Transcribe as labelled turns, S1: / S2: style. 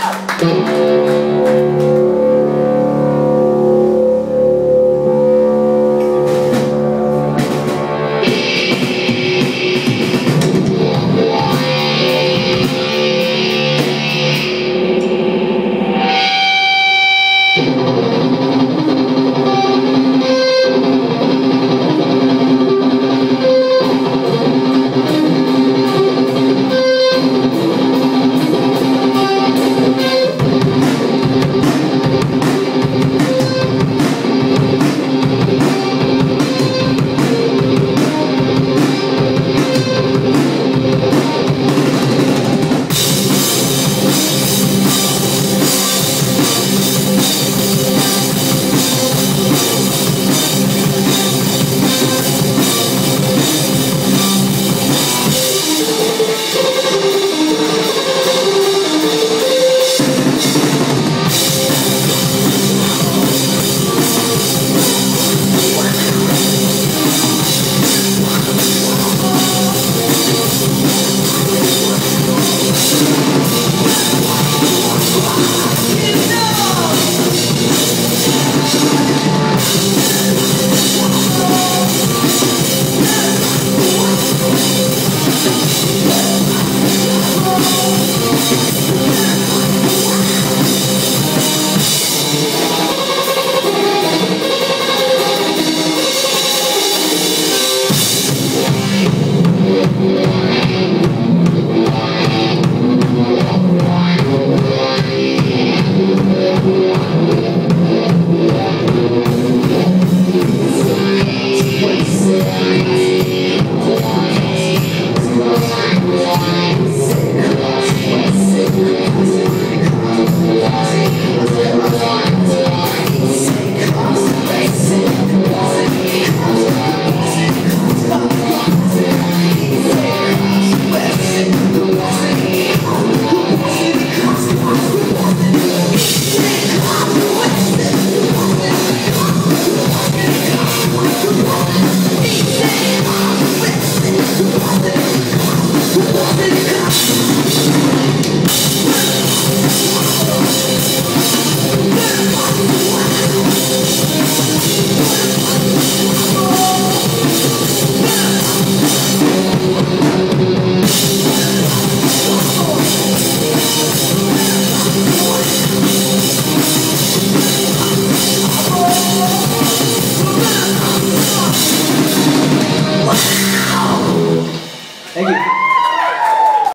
S1: Wow! Yeah.
S2: Thank you.